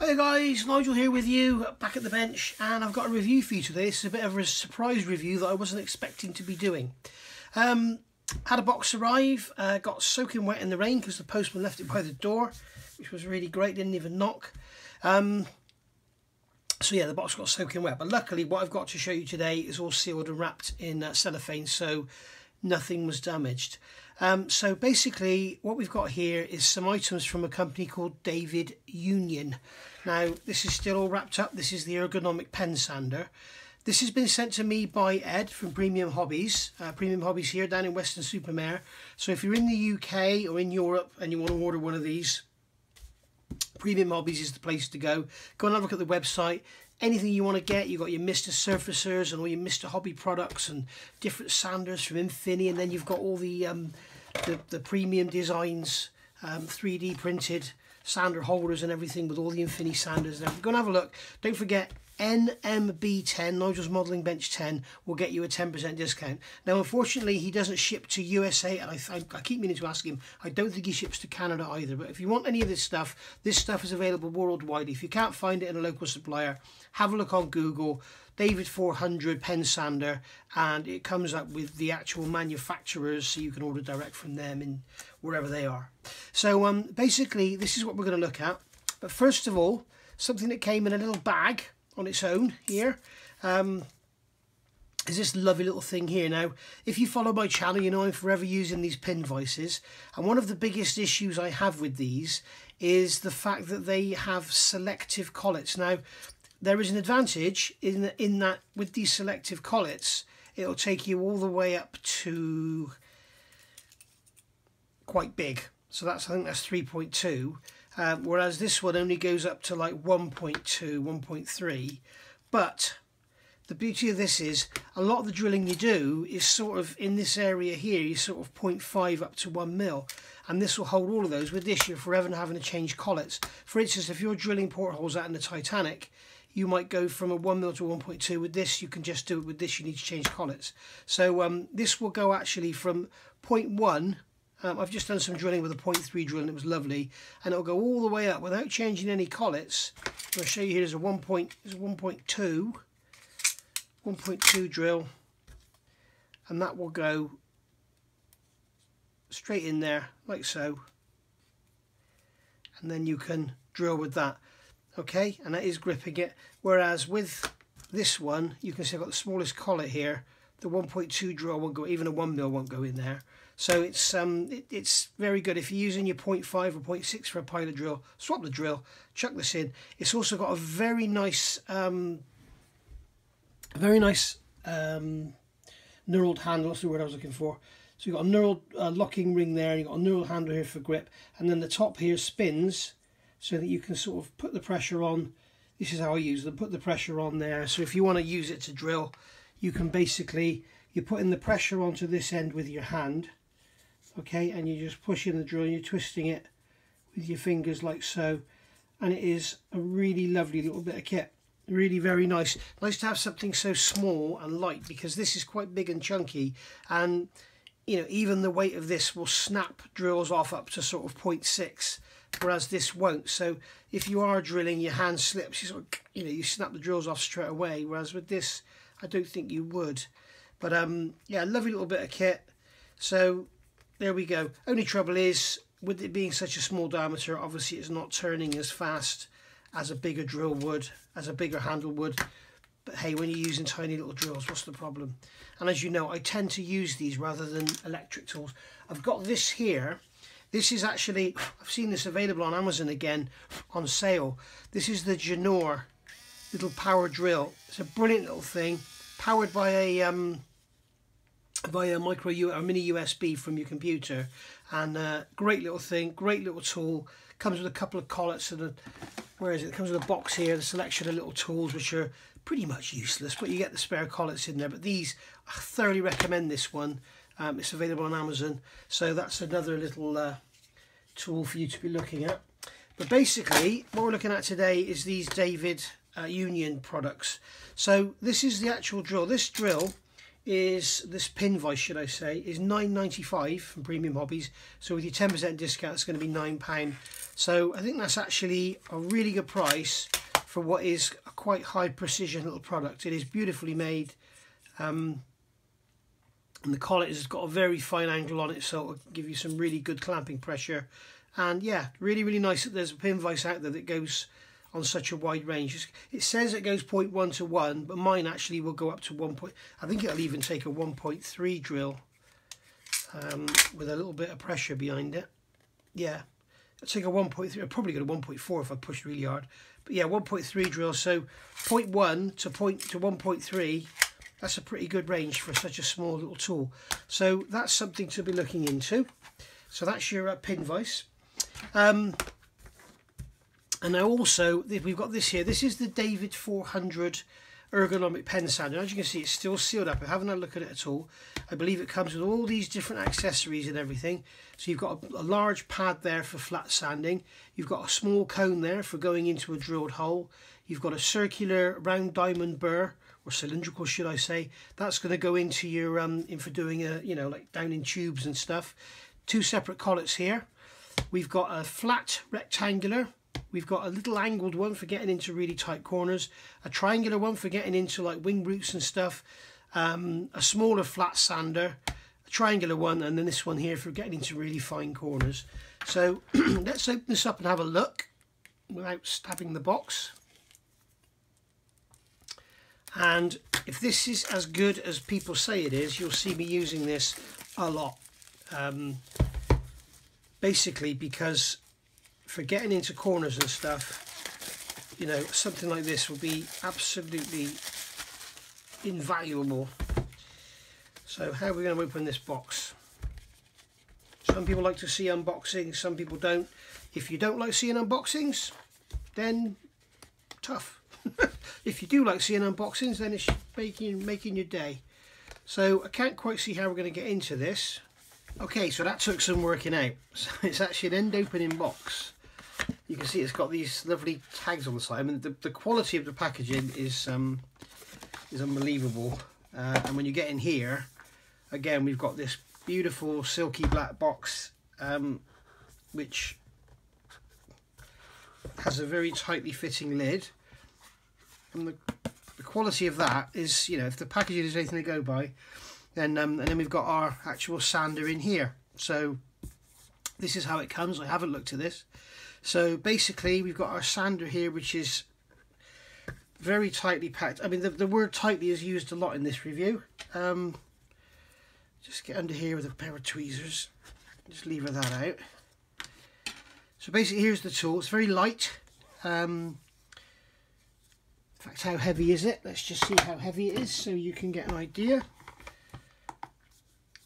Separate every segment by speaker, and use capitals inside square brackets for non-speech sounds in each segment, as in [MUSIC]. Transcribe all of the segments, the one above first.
Speaker 1: Hi guys, Nigel here with you, back at the bench, and I've got a review for you today. This is a bit of a surprise review that I wasn't expecting to be doing. Um, had a box arrive, uh, got soaking wet in the rain because the postman left it by the door, which was really great, didn't even knock. Um, so yeah, the box got soaking wet, but luckily what I've got to show you today is all sealed and wrapped in uh, cellophane, so nothing was damaged. Um, so basically what we've got here is some items from a company called David Union. Now this is still all wrapped up. This is the ergonomic pen sander. This has been sent to me by Ed from Premium Hobbies. Uh, Premium Hobbies here down in Weston-super-Mare. So if you're in the UK or in Europe and you want to order one of these, Premium Hobbies is the place to go. Go and have a look at the website anything you want to get. You've got your Mr. Surfacers and all your Mr. Hobby products and different sanders from Infini. And then you've got all the, um, the, the, premium designs, um, 3D printed sander holders and everything with all the Infini sanders. Now, go and have a look. Don't forget, NMB10, Nigel's Modelling Bench 10, will get you a 10% discount. Now, unfortunately, he doesn't ship to USA, and I, I, I, keep meaning to ask him. I don't think he ships to Canada either. But if you want any of this stuff, this stuff is available worldwide. If you can't find it in a local supplier, have a look on Google. David 400 pen sander, and it comes up with the actual manufacturers, so you can order direct from them in wherever they are. So um, basically, this is what we're going to look at. But first of all, something that came in a little bag on its own here. Um, is this lovely little thing here. Now, if you follow my channel, you know I'm forever using these pin vices. And one of the biggest issues I have with these is the fact that they have selective collets. Now, there is an advantage in, in that with these selective collets, it'll take you all the way up to quite big. So that's I think that's 3.2 um, whereas this one only goes up to like 1.2, 1.3. But the beauty of this is a lot of the drilling you do is sort of in this area here, you sort of 0.5 up to 1 mil. And this will hold all of those. With this, you're forever having to change collets. For instance, if you're drilling portholes out in the Titanic, you might go from a 1 mil to 1.2 with this you can just do it with this you need to change collets so um, this will go actually from 0.1 um, I've just done some drilling with a 0.3 drill and it was lovely. And it'll go all the way up without changing any collets. I'll show you here there's a 1. Point, there's a 1.2 1.2 drill and that will go straight in there like so and then you can drill with that okay and that is gripping it whereas with this one you can see I've got the smallest collet here the 1.2 drill won't go even a 1 mil won't go in there so it's um, it, it's very good. If you're using your 0.5 or 0.6 for a pilot drill, swap the drill, chuck this in. It's also got a very nice, um, very nice um, knurled handle. That's the word I was looking for. So you've got a knurled uh, locking ring there, and you've got a knurled handle here for grip. And then the top here spins so that you can sort of put the pressure on. This is how I use them, put the pressure on there. So if you want to use it to drill, you can basically, you're putting the pressure onto this end with your hand okay? And you're just pushing the drill and you're twisting it with your fingers like so. And it is a really lovely little bit of kit. Really very nice. Nice to have something so small and light because this is quite big and chunky. And you know even the weight of this will snap drills off up to sort of 0.6 whereas this won't so if you are drilling your hand slips you sort of, you know you snap the drills off straight away whereas with this I don't think you would but um yeah lovely little bit of kit so there we go. Only trouble is, with it being such a small diameter, obviously it's not turning as fast as a bigger drill would, as a bigger handle would. But hey, when you're using tiny little drills, what's the problem? And as you know, I tend to use these rather than electric tools. I've got this here. This is actually, I've seen this available on Amazon again on sale. This is the Janor little power drill. It's a brilliant little thing, powered by a um, via micro U or mini USB from your computer and uh, great little thing great little tool comes with a couple of collets and a where is it? it comes with a box here the selection of little tools which are pretty much useless but you get the spare collets in there but these I thoroughly recommend this one um, it's available on Amazon so that's another little uh, tool for you to be looking at but basically what we're looking at today is these David uh, Union products so this is the actual drill this drill is this pin vice, should I say, is nine ninety five from Premium Hobbies. So with your ten percent discount, it's going to be nine pound. So I think that's actually a really good price for what is a quite high precision little product. It is beautifully made. Um, and the collet has got a very fine angle on it so it'll give you some really good clamping pressure. And yeah really really nice that there's a pin vise out there that goes on such a wide range. It says it goes 0.1 to 1 but mine actually will go up to 1 point I think it'll even take a 1.3 drill um, with a little bit of pressure behind it. Yeah I'll take a 1.3 I'll probably go to 1.4 if I push really hard. But yeah 1.3 drill so 0.1 to point to 1.3 that's a pretty good range for such a small little tool. So that's something to be looking into. So that's your uh, pin vise. Um, and now also, we've got this here. This is the David 400 ergonomic pen sander. As you can see, it's still sealed up. I haven't had a look at it at all. I believe it comes with all these different accessories and everything. So you've got a, a large pad there for flat sanding. You've got a small cone there for going into a drilled hole. You've got a circular round diamond burr or cylindrical should I say that's going to go into your um in for doing a you know like down in tubes and stuff. Two separate collets here. We've got a flat rectangular. We've got a little angled one for getting into really tight corners a triangular one for getting into like wing roots and stuff um, a smaller flat sander a triangular one and then this one here for getting into really fine corners. So [CLEARS THROAT] let's open this up and have a look without stabbing the box and if this is as good as people say it is you'll see me using this a lot. Um, basically because for getting into corners and stuff you know something like this will be absolutely invaluable. So how are we going to open this box? Some people like to see unboxings some people don't. If you don't like seeing unboxings then tough [LAUGHS] if you do like seeing unboxings, then it's making, making your day. So I can't quite see how we're going to get into this. Okay, so that took some working out. [LAUGHS] So it's actually an end opening box. You can see it's got these lovely tags on the side. I mean, the, the quality of the packaging is um, is unbelievable. Uh, and when you get in here, again, we've got this beautiful silky black box, um, which has a very tightly fitting lid and the, the quality of that is, you know, if the packaging is anything to go by, then um, and then we've got our actual sander in here. So this is how it comes. I haven't looked at this. So basically, we've got our sander here, which is very tightly packed. I mean, the, the word tightly is used a lot in this review. Um, just get under here with a pair of tweezers. Just lever that out. So basically, here's the tool. It's very light. Um, in fact, how heavy is it? Let's just see how heavy it is so you can get an idea.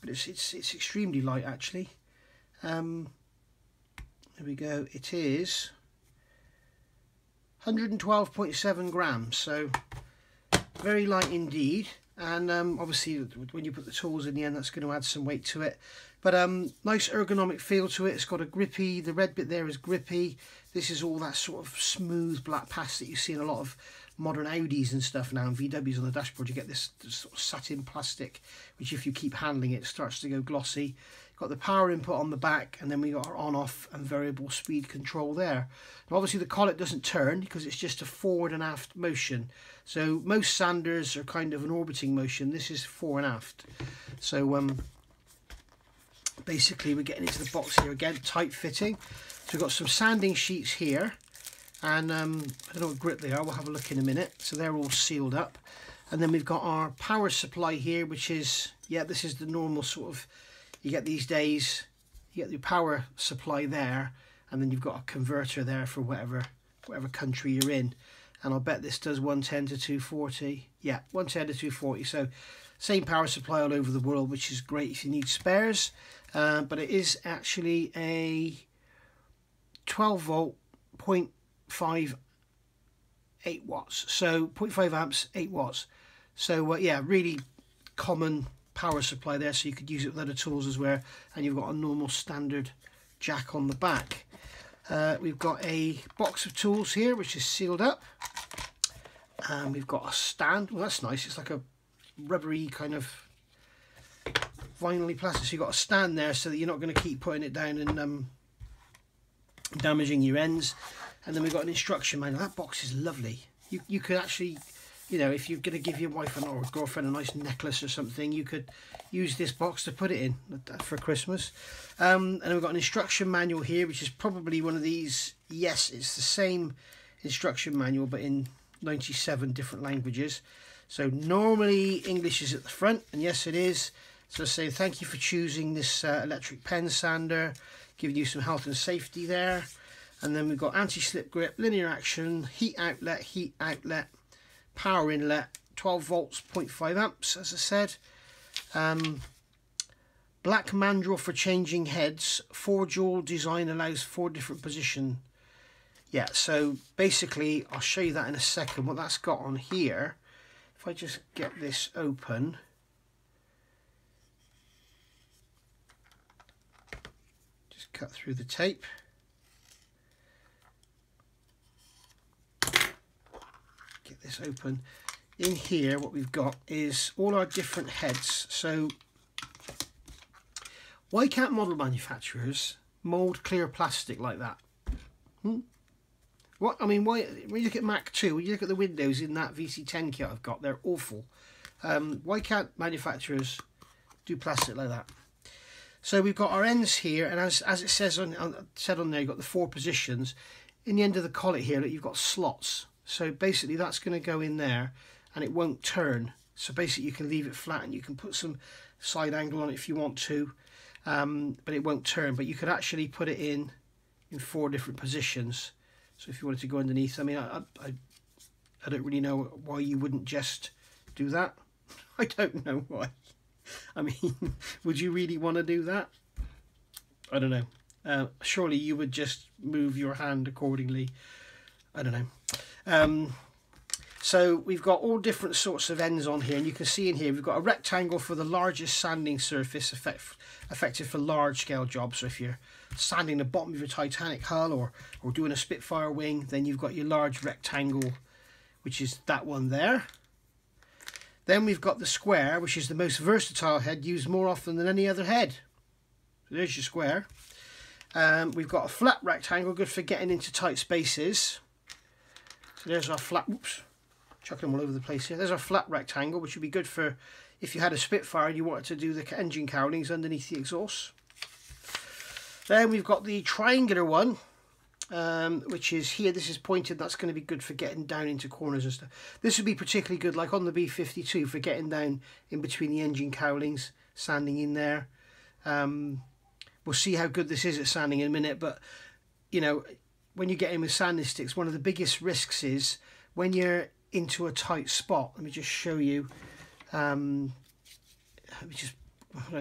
Speaker 1: But it's, it's, it's extremely light actually. Um, there we go. It is 112.7 grams, so very light indeed. And um, obviously, when you put the tools in the end, that's going to add some weight to it. But um, nice ergonomic feel to it. It's got a grippy, the red bit there is grippy. This is all that sort of smooth black pass that you see in a lot of modern Audis and stuff now and VWs on the dashboard you get this, this sort of satin plastic which if you keep handling it starts to go glossy. Got the power input on the back and then we got our on off and variable speed control there. Now obviously the collet doesn't turn because it's just a forward and aft motion. So most sanders are kind of an orbiting motion. This is fore and aft. So um basically we're getting into the box here again tight fitting. So we've got some sanding sheets here and um, I don't know what grit they are, we'll have a look in a minute. So they're all sealed up. And then we've got our power supply here, which is, yeah, this is the normal sort of, you get these days, you get your power supply there, and then you've got a converter there for whatever, whatever country you're in. And I'll bet this does 110 to 240. Yeah, 110 to 240. So same power supply all over the world, which is great if you need spares. Uh, but it is actually a 12 volt point Five, 8 watts. So 0.5 amps 8 watts. So uh, yeah really common power supply there so you could use it with other tools as well. And you've got a normal standard jack on the back. Uh, we've got a box of tools here which is sealed up. And we've got a stand. Well that's nice. It's like a rubbery kind of vinyl plastic. So you've got a stand there so that you're not going to keep putting it down and um, damaging your ends. And then we've got an instruction manual. That box is lovely. You, you could actually, you know, if you're going to give your wife or girlfriend a nice necklace or something, you could use this box to put it in for Christmas. Um, and we've got an instruction manual here, which is probably one of these. Yes, it's the same instruction manual, but in 97 different languages. So normally English is at the front, and yes it is. So say thank you for choosing this uh, electric pen sander, giving you some health and safety there. And then we've got anti-slip grip, linear action, heat outlet, heat outlet, power inlet, 12 volts, 0.5 amps, as I said. Um, black mandrel for changing heads, four jewel design allows four different position. Yeah, so basically, I'll show you that in a second. What that's got on here if I just get this open just cut through the tape get this open in here what we've got is all our different heads so why can't model manufacturers mold clear plastic like that hmm? What I mean, why when you look at Mach 2, when you look at the windows in that VC10 kit I've got, they're awful. Um, why can't manufacturers do plastic like that? So we've got our ends here, and as as it says on, on said on there, you've got the four positions. In the end of the collet here, you've got slots. So basically, that's going to go in there, and it won't turn. So basically, you can leave it flat, and you can put some side angle on it if you want to, um, but it won't turn. But you could actually put it in in four different positions. So if you wanted to go underneath, I mean, I, I, I don't really know why you wouldn't just do that. [LAUGHS] I don't know why. I mean, [LAUGHS] would you really want to do that? I don't know. Uh, surely you would just move your hand accordingly. I don't know. Um, so we've got all different sorts of ends on here, and you can see in here we've got a rectangle for the largest sanding surface effect, effective for large scale jobs. So if you're sanding the bottom of your Titanic hull or, or doing a Spitfire wing, then you've got your large rectangle, which is that one there. Then we've got the square, which is the most versatile head, used more often than any other head. So there's your square. Um, we've got a flat rectangle, good for getting into tight spaces. So there's our flat, whoops, chucking them all over the place here. There's our flat rectangle, which would be good for if you had a Spitfire and you wanted to do the engine cowlings underneath the exhaust. Then we've got the triangular one, um, which is here. This is pointed. That's going to be good for getting down into corners and stuff. This would be particularly good, like on the B52, for getting down in between the engine cowlings, sanding in there. Um, we'll see how good this is at sanding in a minute, but you know, when you get in with sanding sticks, one of the biggest risks is when you're into a tight spot. Let me just show you. Um, let me just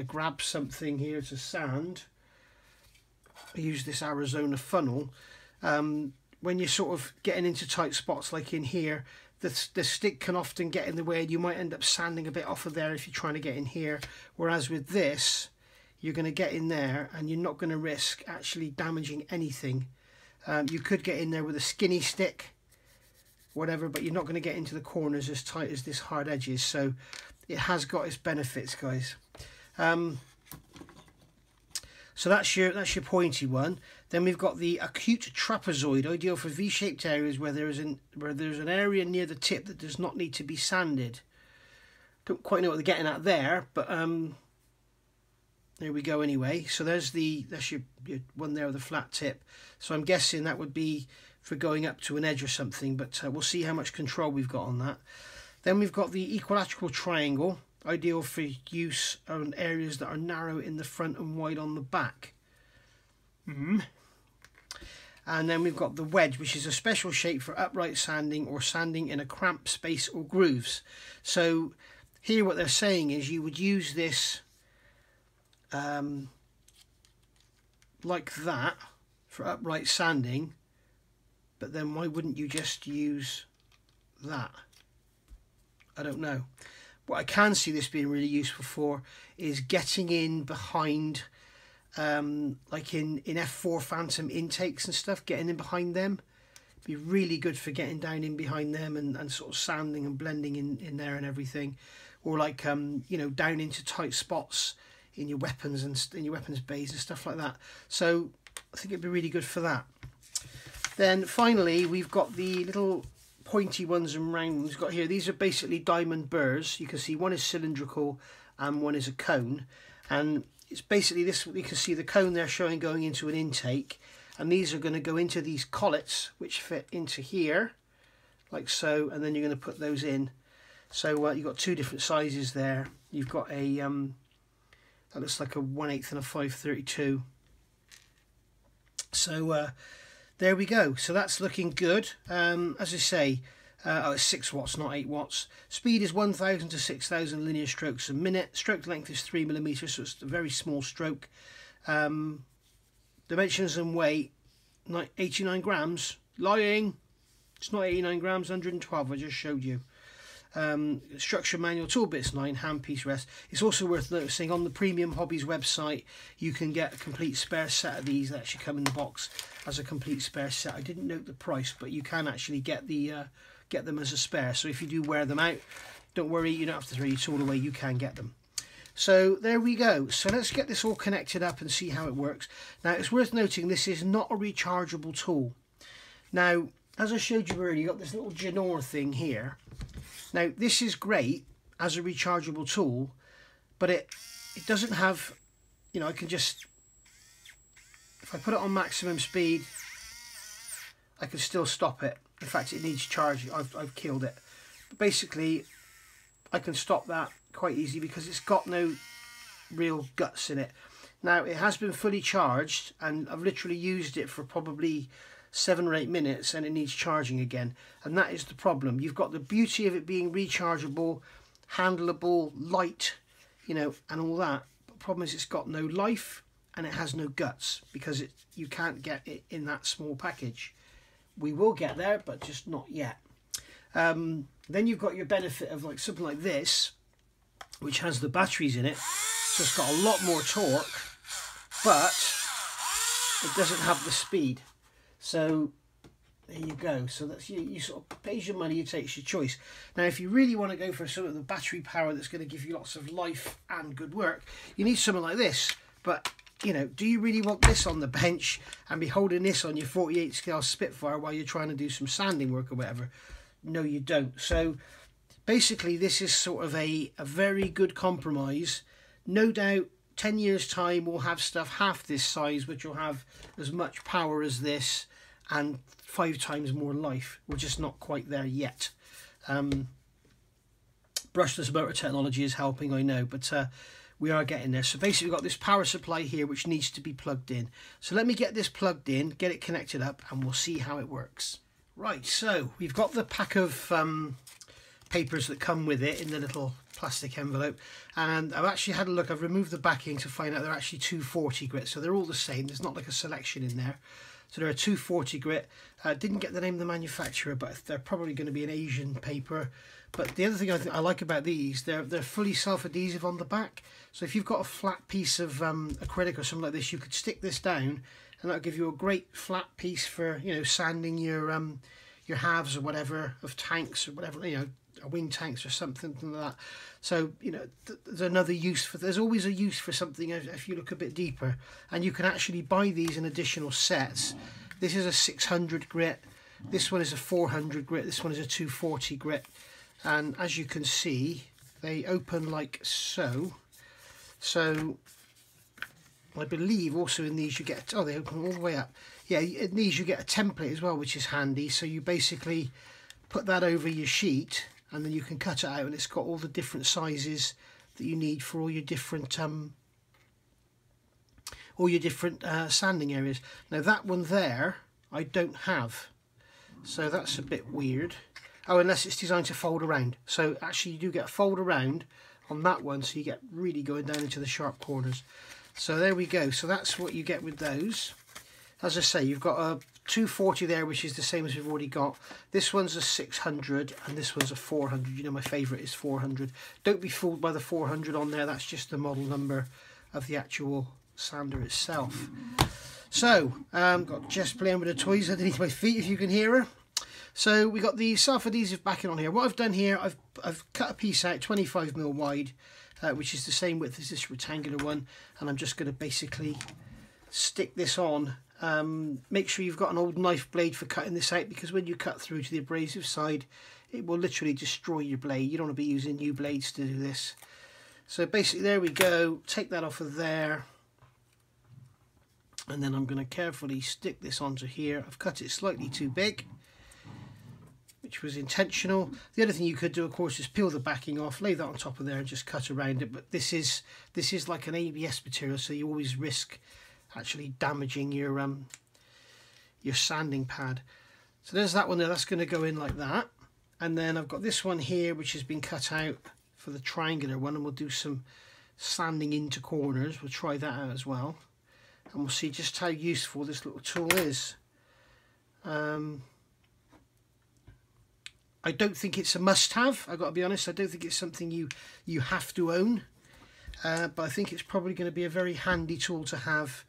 Speaker 1: grab something here to sand. I use this Arizona funnel. Um, when you're sort of getting into tight spots like in here, the, the stick can often get in the way and you might end up sanding a bit off of there if you're trying to get in here. Whereas with this, you're going to get in there and you're not going to risk actually damaging anything. Um, you could get in there with a skinny stick, whatever, but you're not going to get into the corners as tight as this hard edge is. So it has got its benefits, guys. Um, so that's your that's your pointy one. Then we've got the acute trapezoid, ideal for V-shaped areas where there is an where there's an area near the tip that does not need to be sanded. Don't quite know what they're getting at there, but um, there we go anyway. So there's the that's your, your one there with the flat tip. So I'm guessing that would be for going up to an edge or something, but uh, we'll see how much control we've got on that. Then we've got the equilateral triangle ideal for use on areas that are narrow in the front and wide on the back. Mm. And then we've got the wedge, which is a special shape for upright sanding or sanding in a cramped space or grooves. So here what they're saying is you would use this um, like that for upright sanding, but then why wouldn't you just use that? I don't know. What I can see this being really useful for is getting in behind, um, like in, in F4 Phantom intakes and stuff, getting in behind them. Be really good for getting down in behind them and, and sort of sanding and blending in, in there and everything. Or like, um, you know, down into tight spots in your weapons and in your weapons bays and stuff like that. So I think it'd be really good for that. Then finally, we've got the little pointy ones and round ones got here. These are basically diamond burrs. You can see one is cylindrical and one is a cone. And it's basically this, you can see the cone they're showing going into an intake. And these are going to go into these collets, which fit into here, like so. And then you're going to put those in. So uh, you've got two different sizes there. You've got a, um, that looks like a 1 8 and a 532. So uh, there we go. So that's looking good. Um, as I say, uh, oh, it's 6 watts, not 8 watts. Speed is 1,000 to 6,000 linear strokes a minute. Stroke length is 3 millimeters, so it's a very small stroke. Um, dimensions and weight, 89 grams. Lying. It's not 89 grams, 112, I just showed you. Um, structure manual, tool bits 9, handpiece rest. It's also worth noticing on the Premium Hobbies website you can get a complete spare set of these that actually come in the box as a complete spare set. I didn't note the price but you can actually get the uh, get them as a spare so if you do wear them out don't worry you don't have to throw your tool away you can get them. So there we go. So let's get this all connected up and see how it works. Now it's worth noting this is not a rechargeable tool. Now as I showed you earlier, you got this little Janor thing here now this is great as a rechargeable tool, but it it doesn't have, you know, I can just, if I put it on maximum speed, I can still stop it. In fact, it needs charging. I've, I've killed it. But basically, I can stop that quite easy because it's got no real guts in it. Now, it has been fully charged and I've literally used it for probably seven or eight minutes and it needs charging again. And that is the problem. You've got the beauty of it being rechargeable, handleable, light, you know, and all that. But the problem is it's got no life and it has no guts because it you can't get it in that small package. We will get there, but just not yet. Um, then you've got your benefit of like something like this, which has the batteries in it. So it's got a lot more torque, but it doesn't have the speed. So there you go. So that's you, you sort of pays your money, you takes your choice. Now, if you really want to go for sort of the battery power that's going to give you lots of life and good work, you need something like this. But you know, do you really want this on the bench and be holding this on your 48 scale Spitfire while you're trying to do some sanding work or whatever? No, you don't. So basically, this is sort of a, a very good compromise. No doubt 10 years time we'll have stuff half this size which will have as much power as this and five times more life. We're just not quite there yet. Um, brushless motor technology is helping, I know, but uh, we are getting there. So basically we've got this power supply here which needs to be plugged in. So let me get this plugged in, get it connected up, and we'll see how it works. Right, so we've got the pack of um, papers that come with it in the little plastic envelope and I've actually had a look I've removed the backing to find out they're actually 240 grit so they're all the same there's not like a selection in there so they're a 240 grit. Uh, didn't get the name of the manufacturer, but they're probably going to be an Asian paper. But the other thing I, I like about these, they're they're fully self-adhesive on the back. So if you've got a flat piece of um, acrylic or something like this, you could stick this down, and that'll give you a great flat piece for you know sanding your um your halves or whatever of tanks or whatever you know wing tanks or something like that. So you know, th there's another use for. There's always a use for something if you look a bit deeper, and you can actually buy these in additional sets. This is a 600 grit. This one is a 400 grit. This one is a 240 grit, and as you can see, they open like so. So I believe also in these you get oh they open all the way up. Yeah, in these you get a template as well, which is handy. So you basically put that over your sheet and then you can cut it out and it's got all the different sizes that you need for all your different um, all your different uh, sanding areas. Now that one there I don't have so that's a bit weird. Oh unless it's designed to fold around so actually you do get a fold around on that one so you get really going down into the sharp corners. So there we go so that's what you get with those. As I say you've got a 240 there, which is the same as we've already got. This one's a 600 and this one's a 400. You know, my favourite is 400. Don't be fooled by the 400 on there. That's just the model number of the actual sander itself. So, um, got Jess playing with the toys underneath my feet, if you can hear her. So we got the self-adhesive backing on here. What I've done here, I've, I've cut a piece out 25 mil wide uh, which is the same width as this rectangular one and I'm just going to basically stick this on um, make sure you've got an old knife blade for cutting this out because when you cut through to the abrasive side it will literally destroy your blade. You don't want to be using new blades to do this. So basically there we go. Take that off of there. And then I'm going to carefully stick this onto here. I've cut it slightly too big which was intentional. The other thing you could do, of course, is peel the backing off, lay that on top of there and just cut around it. But this is this is like an ABS material, so you always risk actually damaging your um your sanding pad. So there's that one there, that's going to go in like that. And then I've got this one here, which has been cut out for the triangular one, and we'll do some sanding into corners. We'll try that out as well. And we'll see just how useful this little tool is. Um, I don't think it's a must-have. I've got to be honest. I don't think it's something you you have to own. Uh, but I think it's probably going to be a very handy tool to have,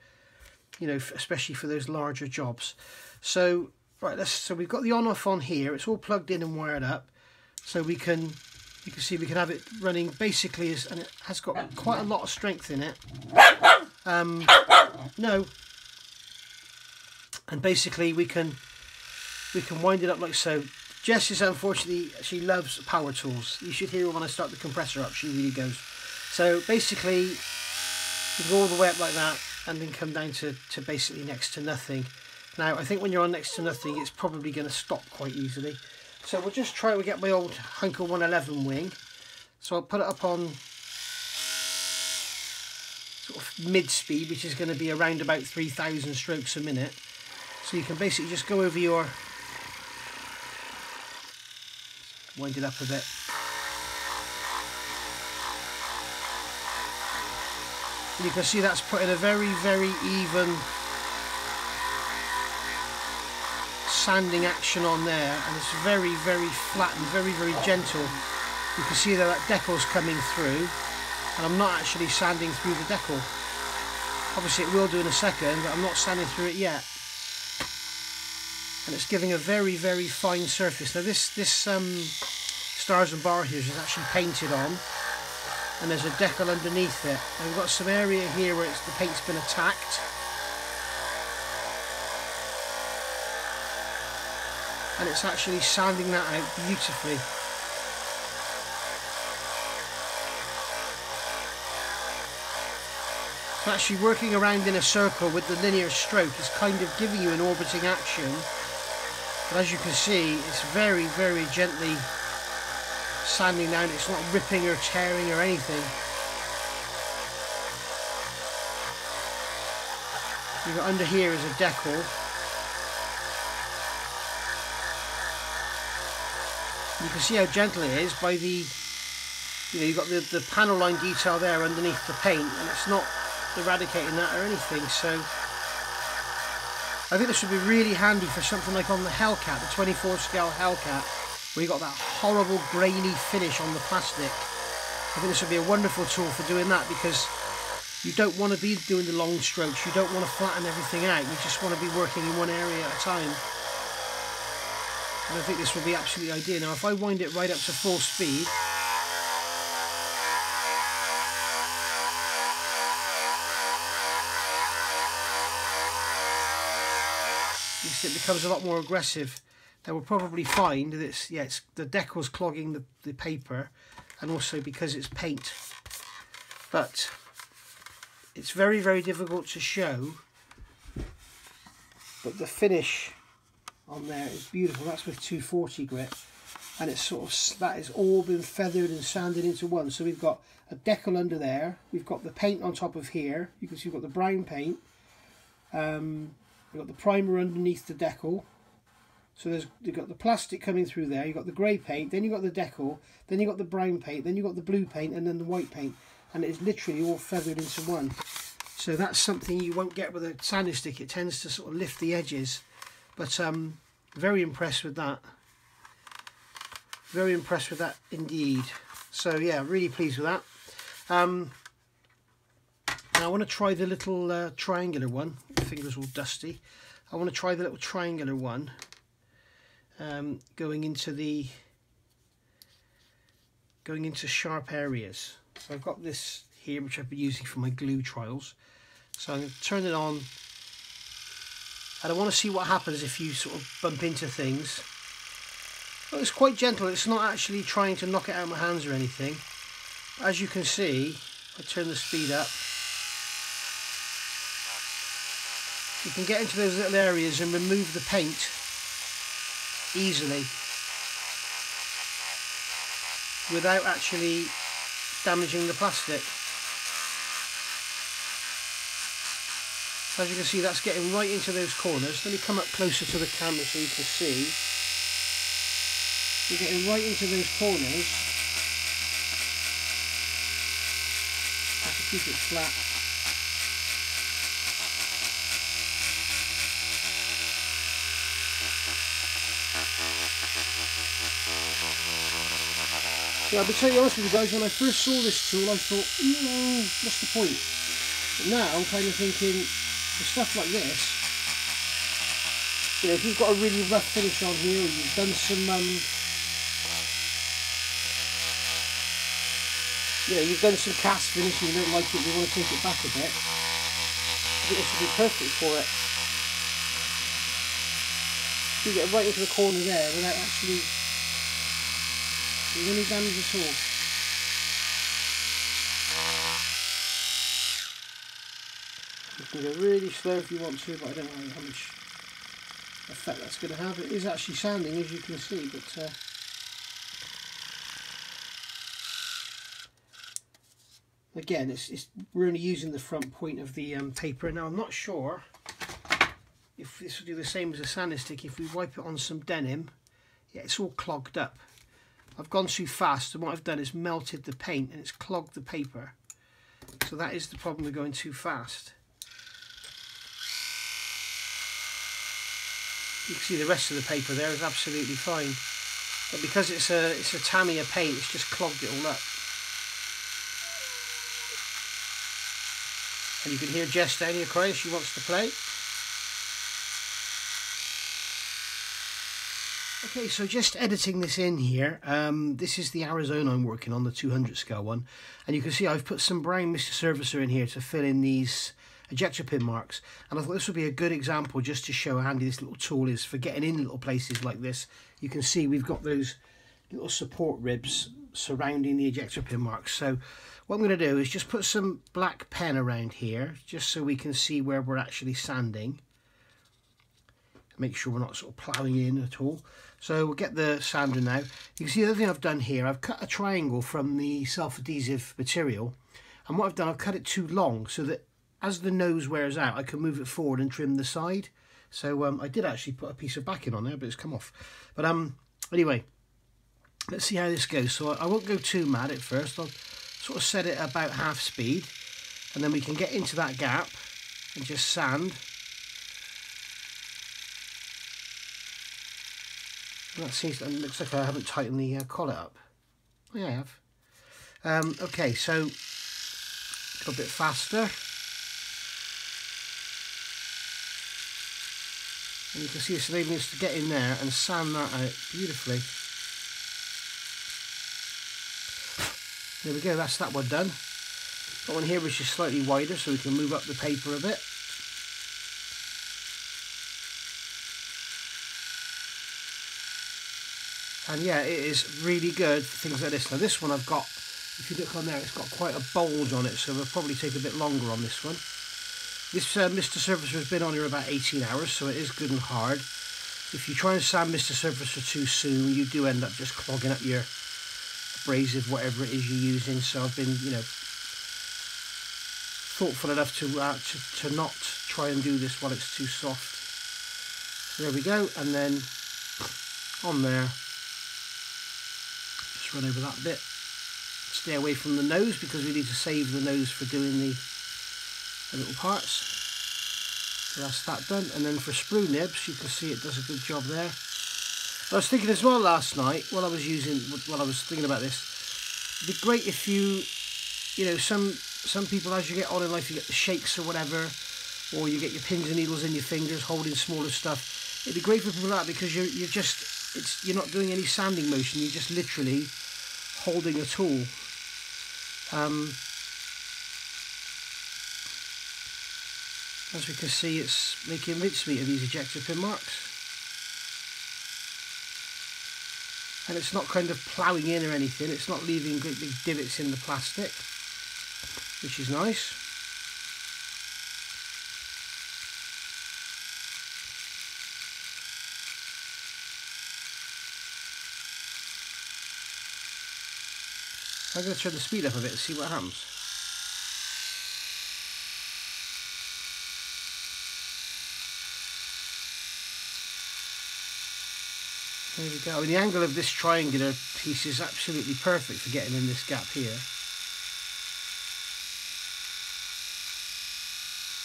Speaker 1: you know, especially for those larger jobs. So right, let's. So we've got the on-off on here. It's all plugged in and wired up, so we can. You can see we can have it running basically as, and it has got quite a lot of strength in it. Um, no. And basically we can we can wind it up like so Jess is unfortunately, she loves power tools. You should hear her when I start the compressor up, she really goes. So basically, you go all the way up like that and then come down to, to basically next to nothing. Now, I think when you're on next to nothing, it's probably going to stop quite easily. So we'll just try to get my old Heinkel 111 wing. So I'll put it up on sort of mid speed, which is going to be around about 3,000 strokes a minute. So you can basically just go over your wind it up a bit. You can see that's putting a very, very even sanding action on there and it's very, very flat and very, very gentle. You can see that that decal's coming through and I'm not actually sanding through the decal. Obviously it will do in a second, but I'm not sanding through it yet and it's giving a very very fine surface now this this um, stars and bar here is actually painted on and there's a decal underneath it and we've got some area here where the paint's been attacked. And it's actually sanding that out beautifully. So actually working around in a circle with the linear stroke is kind of giving you an orbiting action. But as you can see, it's very, very gently sanding down. It's not ripping or tearing or anything. You've got under here is a decal. You can see how gentle it is by the, you know, you've got the, the panel line detail there underneath the paint and it's not eradicating that or anything. So I think this would be really handy for something like on the Hellcat, the 24 scale Hellcat, where you got that horrible grainy finish on the plastic. I think this would be a wonderful tool for doing that because you don't want to be doing the long strokes, you don't want to flatten everything out, you just want to be working in one area at a time. And I think this would be absolutely ideal. Now if I wind it right up to full speed, it becomes a lot more aggressive. Now we'll probably find that it's, yeah, it's, the decal's clogging the, the paper and also because it's paint. But it's very, very difficult to show. But the finish on there is beautiful. That's with 240 grit. And it's sort of, that is all been feathered and sanded into one. So we've got a decal under there. We've got the paint on top of here. You can see we've got the brown paint. Um, We've got the primer underneath the decal. So there's you've got the plastic coming through there, you've got the grey paint, then you've got the decal, then you've got the brown paint, then you've got the blue paint and then the white paint. And it's literally all feathered into one. So that's something you won't get with a sanding stick. It tends to sort of lift the edges. But um, very impressed with that. Very impressed with that indeed. So yeah, really pleased with that. Um, I want to try the little uh, triangular one. Finger's all dusty. I want to try the little triangular one um, going into the going into sharp areas. So I've got this here, which I've been using for my glue trials. So I'm going to turn it on. And I want to see what happens if you sort of bump into things. Well, it's quite gentle. It's not actually trying to knock it out of my hands or anything. As you can see, I turn the speed up. You can get into those little areas and remove the paint easily without actually damaging the plastic. As you can see that's getting right into those corners. Let me come up closer to the camera so you can see. You're getting right into those corners. Have to keep it flat. Yeah, I'll be totally honest with you guys, when I first saw this tool I thought, mm, what's the point? But now I'm kind of thinking, for stuff like this, you know, if you've got a really rough finish on here, or you've done some, um, you know, you've done some cast finish and you don't like it, you want to take it back a bit, this would be perfect for it. You get right into the corner there without actually damage at all. You can go really slow if you want to, but I don't know how much effect that's going to have. It is actually sanding, as you can see, but uh, again, it's, it's, we're only using the front point of the um, paper. Now, I'm not sure if this will do the same as a sanding stick. If we wipe it on some denim, yeah, it's all clogged up. I've gone too fast and what I've done is melted the paint and it's clogged the paper. So that is the problem with going too fast. You can see the rest of the paper there is absolutely fine. But because it's a it's a Tamiya paint, it's just clogged it all up. And you can hear Jess down here crying, she wants to play. Okay, so just editing this in here, um, this is the Arizona I'm working on, the 200 scale one. And you can see I've put some brown Mr. Surfacer in here to fill in these ejector pin marks. And I thought this would be a good example just to show how handy this little tool is for getting in little places like this. You can see we've got those little support ribs surrounding the ejector pin marks. So what I'm going to do is just put some black pen around here, just so we can see where we're actually sanding. Make sure we're not sort of ploughing in at all. So we'll get the sander now. You can see the other thing I've done here, I've cut a triangle from the self-adhesive material. And what I've done, I've cut it too long so that as the nose wears out, I can move it forward and trim the side. So um, I did actually put a piece of backing on there, but it's come off. But um, anyway, let's see how this goes. So I won't go too mad at first. I'll sort of set it about half speed. And then we can get into that gap and just sand That seems it looks like I haven't tightened the uh, collar up. Oh, yeah, I have. Um, okay, so a bit faster. And you can see it's enabling us to get in there and sand that out beautifully. There we go, that's that one done. That one here is slightly wider so we can move up the paper a bit. And yeah it is really good for things like this now this one I've got if you look on there it's got quite a bulge on it so it'll probably take a bit longer on this one this uh, Mr. Surfacer has been on here about 18 hours so it is good and hard if you try and sand Mr. Surfacer too soon you do end up just clogging up your abrasive whatever it is you're using so I've been you know thoughtful enough to, uh, to, to not try and do this while it's too soft so there we go and then on there run over that bit. Stay away from the nose because we need to save the nose for doing the, the little parts. So that's that done. And then for sprue nibs, you can see it does a good job there. I was thinking as well last night while I was using, while I was thinking about this, it'd be great if you, you know, some some people as you get on in life, you get the shakes or whatever, or you get your pins and needles in your fingers holding smaller stuff. It'd be great for people like that because you're you're just it's you're not doing any sanding motion. You're just literally holding a tool Um, as we can see, it's making mincemeat of these ejector pin marks. And it's not kind of ploughing in or anything, it's not leaving great big divots in the plastic, which is nice. I'm going to turn the speed up a bit and see what happens. There we go. Mean, the angle of this triangular piece is absolutely perfect for getting in this gap here.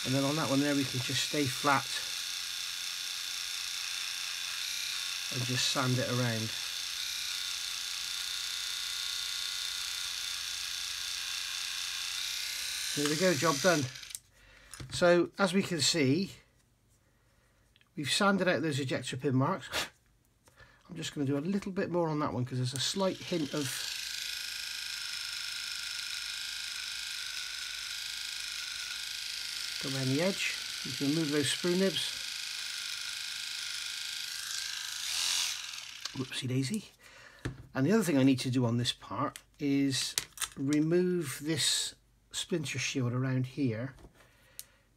Speaker 1: And then on that one there we can just stay flat and just sand it around. There we go, job done. So as we can see, we've sanded out those ejector pin marks. I'm just going to do a little bit more on that one because there's a slight hint of go around the edge. You can remove those sprue nibs. Whoopsie daisy. And the other thing I need to do on this part is remove this splinter shield around here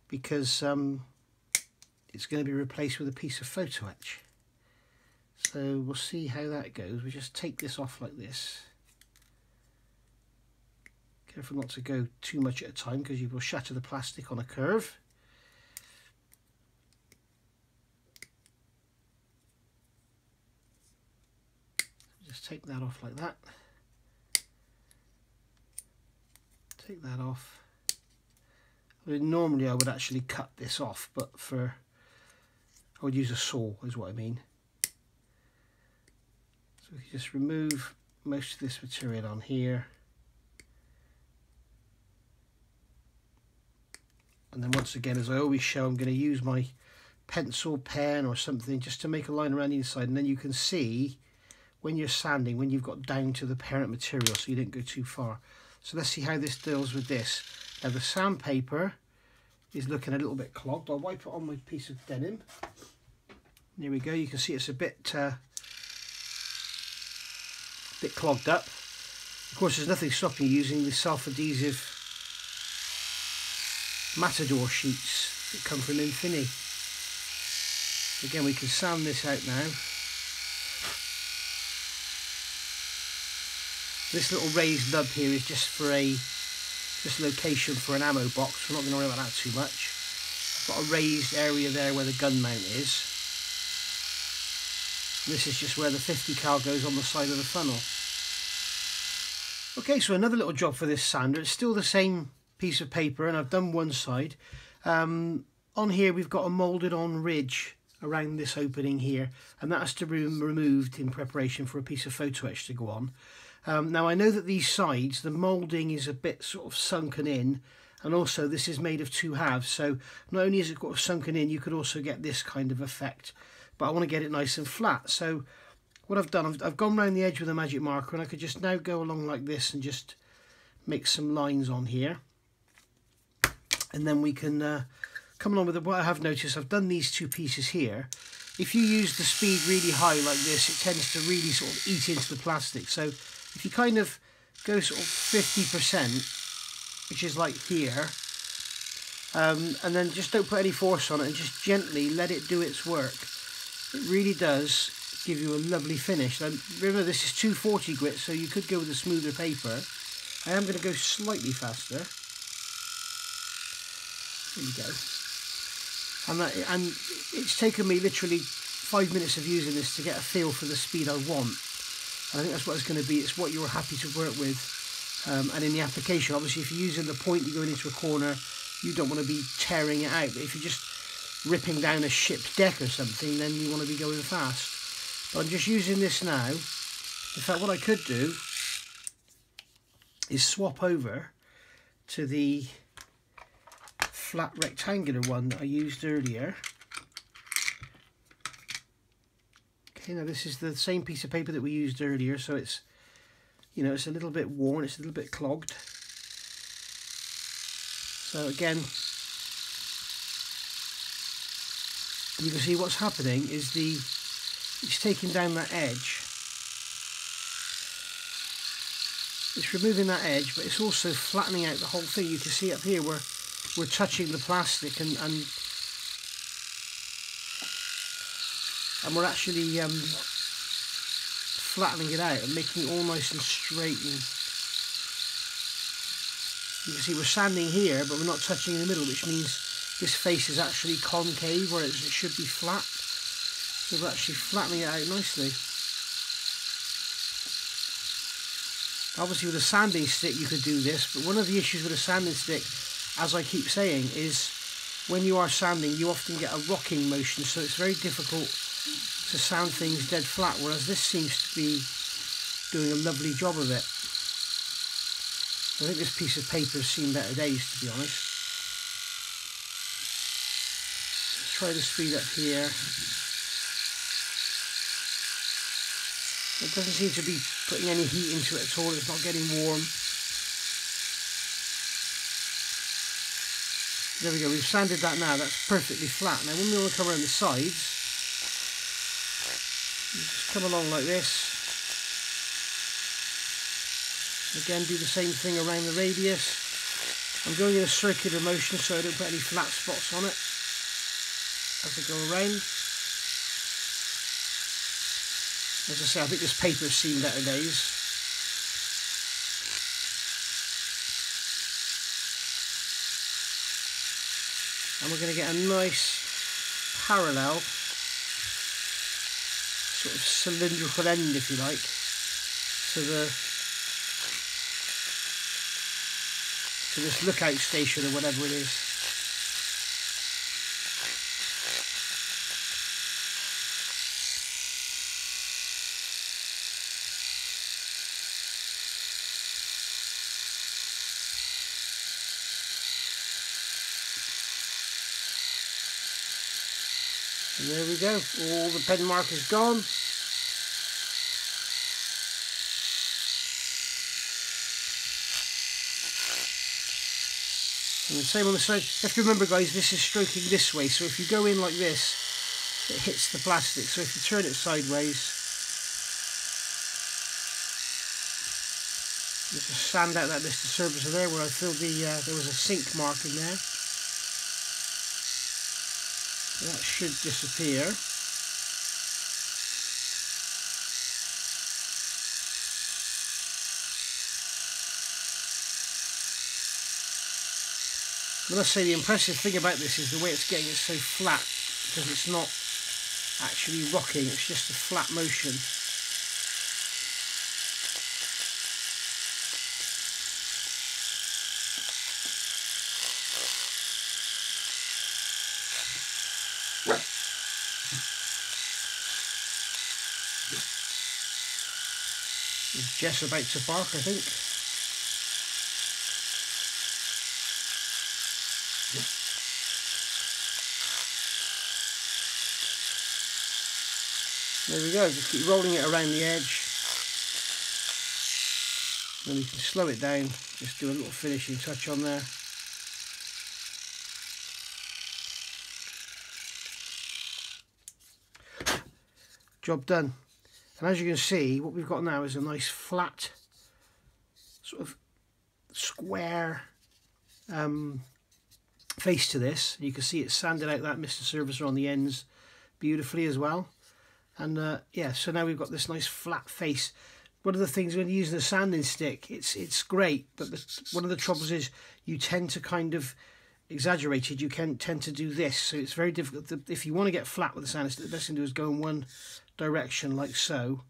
Speaker 1: because um, it's going to be replaced with a piece of photo etch. So we'll see how that goes. We just take this off like this. Careful not to go too much at a time because you will shatter the plastic on a curve. Just take that off like that. Take that off. I mean, normally I would actually cut this off, but for I would use a saw is what I mean. So we just remove most of this material on here. And then once again, as I always show, I'm going to use my pencil, pen or something just to make a line around the inside. And then you can see when you're sanding, when you've got down to the parent material so you didn't go too far. So let's see how this deals with this. Now the sandpaper is looking a little bit clogged. I'll wipe it on my piece of denim. There we go. You can see it's a bit uh, bit clogged up. Of course, there's nothing stopping using the self-adhesive Matador sheets that come from Infini. Again, we can sand this out now. This little raised nub here is just for a just location for an ammo box. We're not going to worry about that too much. I've got a raised area there where the gun mount is. This is just where the 50 cal goes on the side of the funnel. Okay, so another little job for this sander. It's still the same piece of paper and I've done one side. Um, on here we've got a moulded on ridge around this opening here and that has to be removed in preparation for a piece of photo etch to go on. Um, now I know that these sides, the moulding is a bit sort of sunken in and also this is made of two halves so not only is it got sunken in you could also get this kind of effect but I want to get it nice and flat. So what I've done I've, I've gone around the edge with a magic marker and I could just now go along like this and just make some lines on here. And then we can uh, come along with it. what I have noticed I've done these two pieces here. If you use the speed really high like this it tends to really sort of eat into the plastic. So if you kind of go sort of 50%, which is like here, um, and then just don't put any force on it and just gently let it do its work. It really does give you a lovely finish. Remember this is 240 grit, so you could go with a smoother paper. I am going to go slightly faster. There you go. And, that, and it's taken me literally five minutes of using this to get a feel for the speed I want. I think that's what it's going to be. It's what you're happy to work with. Um, and in the application, obviously, if you're using the point, you're going into a corner, you don't want to be tearing it out. But if you're just ripping down a ship's deck or something, then you want to be going fast. But I'm just using this now. In fact, what I could do is swap over to the flat rectangular one that I used earlier. You know this is the same piece of paper that we used earlier so it's you know it's a little bit worn it's a little bit clogged So again, you can see what's happening is the it's taking down that edge. It's removing that edge, but it's also flattening out the whole thing. You can see up here where we're touching the plastic and and, and we're actually um, flattening it out and making it all nice and straight and you can see we're sanding here but we're not touching in the middle which means this face is actually concave where it should be flat. So we're actually flattening it out nicely. Obviously with a sanding stick you could do this but one of the issues with a sanding stick as I keep saying is when you are sanding you often get a rocking motion so it's very difficult to sand things dead flat whereas this seems to be doing a lovely job of it I think this piece of paper has seen better days to be honest. Let's try to speed up here. It doesn't seem to be putting any heat into it at all, it's not getting warm. There we go, we've sanded that now, that's perfectly flat. Now when we want to come around the sides, come along like this. Again, do the same thing around the radius. I'm going in a circular motion so I don't put any flat spots on it as I go around. As I say, I think this paper has seen better days. And we're going to get a nice parallel sort of cylindrical end, if you like, to the to this lookout station or whatever it is. There we go, all the pen mark is gone. And the same on the side. You have to remember guys, this is stroking this way, so if you go in like this, it hits the plastic. So if you turn it sideways, just sand out that of surface there where I filled the, uh, there was a sink mark in there. That should disappear. I must say the impressive thing about this is the way it's getting it so flat because it's not actually rocking, it's just a flat motion. Jess about to bark, I think. There we go, just keep rolling it around the edge. Then you can slow it down, just do a little finishing touch on there. Job done. And as you can see, what we've got now is a nice flat, sort of square um, face to this. You can see it sanded out that Mr. Surfacer on the ends beautifully as well. And uh, yeah, so now we've got this nice flat face. One of the things when you're using a sanding stick, it's it's great, but the, one of the troubles is you tend to kind of exaggerate it. You can tend to do this, so it's very difficult. To, if you want to get flat with a sanding stick, the best thing to do is go in one direction like so.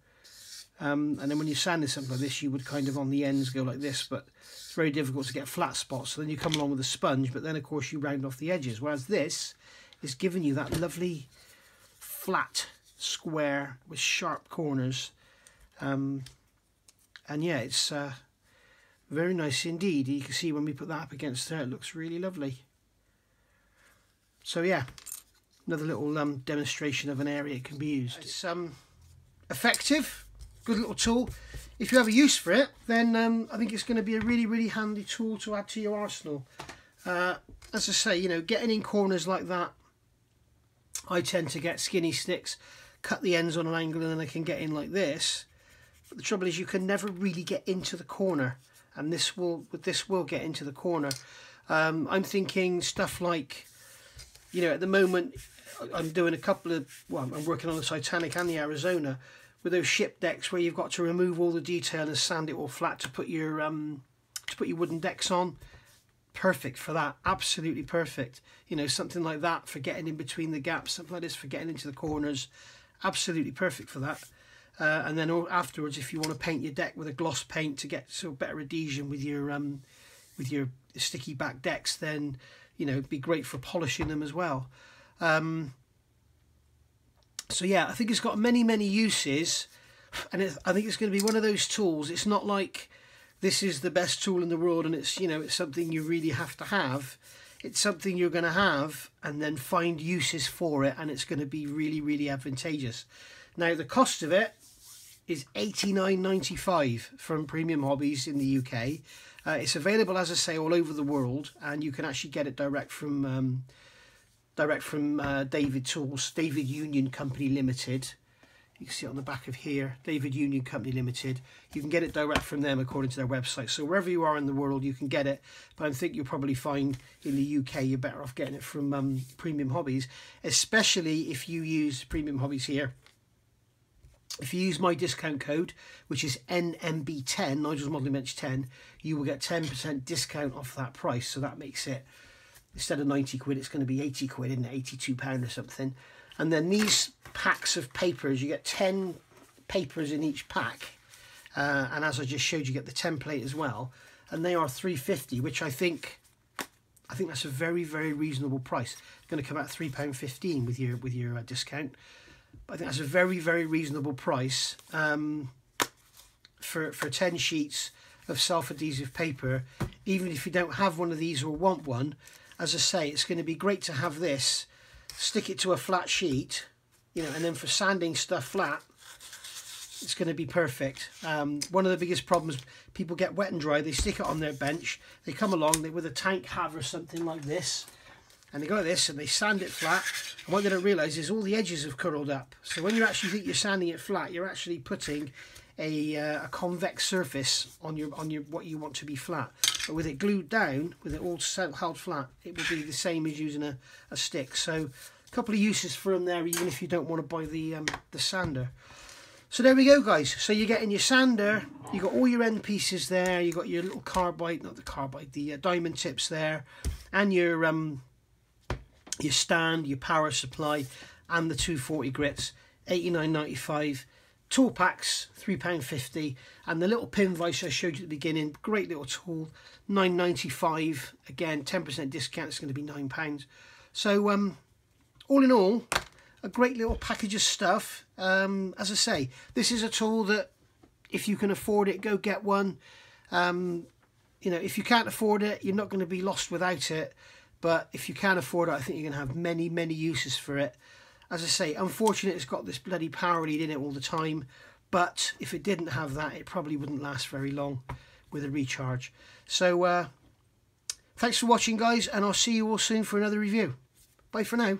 Speaker 1: Um, and then when you're sanding something like this, you would kind of on the ends go like this, but it's very difficult to get flat spots. So then you come along with a sponge, but then of course you round off the edges. Whereas this is giving you that lovely flat square with sharp corners. Um, and yeah, it's uh, very nice indeed. You can see when we put that up against there, it looks really lovely. So yeah, another little um, demonstration of an area it can be used. It's um, effective good little tool. If you have a use for it, then um, I think it's going to be a really, really handy tool to add to your arsenal. Uh, as I say, you know, getting in corners like that, I tend to get skinny sticks, cut the ends on an angle and then I can get in like this. But the trouble is you can never really get into the corner and this will this will get into the corner. Um, I'm thinking stuff like, you know, at the moment I'm doing a couple of, well, I'm working on the Titanic and the Arizona with those ship decks where you've got to remove all the detail and sand it all flat to put your um, to put your wooden decks on. Perfect for that, absolutely perfect. You know, something like that for getting in between the gaps, something like this for getting into the corners, absolutely perfect for that. Uh, and then afterwards, if you want to paint your deck with a gloss paint to get sort better adhesion with your um, with your sticky back decks, then you know, be great for polishing them as well. Um, so yeah, I think it's got many, many uses. And it, I think it's going to be one of those tools. It's not like this is the best tool in the world and it's, you know, it's something you really have to have. It's something you're going to have and then find uses for it and it's going to be really, really advantageous. Now, the cost of it is $89.95 from Premium Hobbies in the UK. Uh, it's available, as I say, all over the world and you can actually get it direct from... Um, direct from uh, David Tools, David Union Company Limited. You can see it on the back of here, David Union Company Limited. You can get it direct from them according to their website. So wherever you are in the world, you can get it. But I think you'll probably find in the UK, you're better off getting it from um, Premium Hobbies, especially if you use Premium Hobbies here. If you use my discount code, which is NMB10, Nigel's Modelling Bench 10, you will get 10% discount off that price. So that makes it instead of 90 quid it's going to be 80 quid isn't it? 82 pound or something. And then these packs of papers you get 10 papers in each pack. Uh, and as I just showed you get the template as well. And they are 350 which I think I think that's a very very reasonable price. It's going to come out £3.15 with your with your uh, discount. But I think that's a very very reasonable price um, for for 10 sheets of self-adhesive paper. Even if you don't have one of these or want one as I say, it's going to be great to have this, stick it to a flat sheet, you know, and then for sanding stuff flat, it's going to be perfect. Um, one of the biggest problems, people get wet and dry, they stick it on their bench, they come along they, with a tank have or something like this, and they go like this and they sand it flat, and what they don't realise is all the edges have curled up. So when you actually think you're sanding it flat, you're actually putting a, uh, a convex surface on your on your what you want to be flat. But with it glued down, with it all held flat, it will be the same as using a, a stick. So a couple of uses for them there, even if you don't want to buy the um, the sander. So there we go, guys. So you're getting your sander, you got all your end pieces there, you got your little carbide, not the carbide, the uh, diamond tips there, and your um, your stand, your power supply, and the 240 grits, 89.95 tool packs £3.50 and the little pin vise I showed you at the beginning great little tool 9.95 again 10% discount it's going to be £9 so um, all in all a great little package of stuff. Um, as I say this is a tool that if you can afford it go get one. Um, you know if you can't afford it you're not going to be lost without it. But if you can afford it I think you're going to have many many uses for it as I say, unfortunate it's got this bloody power lead in it all the time, but if it didn't have that, it probably wouldn't last very long with a recharge. So, uh, thanks for watching, guys, and I'll see you all soon for another review. Bye for now.